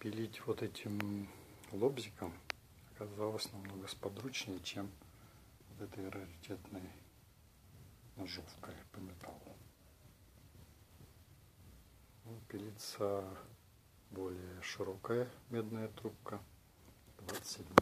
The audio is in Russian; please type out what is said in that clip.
пилить вот этим лобзиком оказалось намного сподручнее, чем вот этой раритетной ножовкой по металлу. Ну, пилится более широкая медная трубка 27